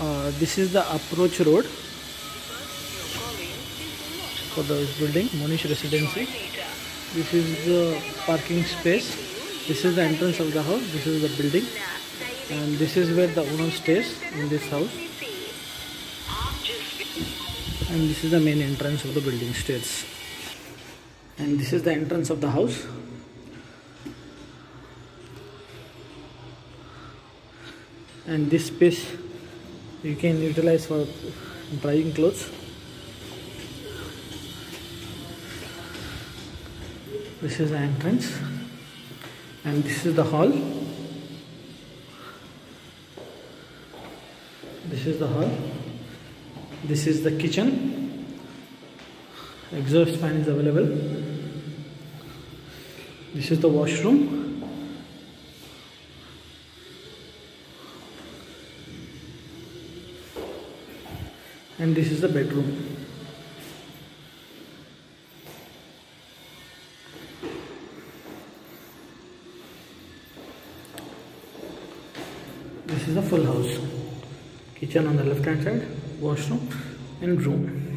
Uh, this is the approach road for the building, Monish Residency. This is the parking space. This is the entrance of the house. This is the building, and this is where the owner stays in this house. And this is the main entrance of the building stairs. And this is the entrance of the house. And this space you can utilize for drying clothes. This is the entrance and this is the hall. This is the hall. This is the kitchen. Exhaust fan is available. This is the washroom. And this is the bedroom. This is a full house. Kitchen on the left hand side, washroom and room.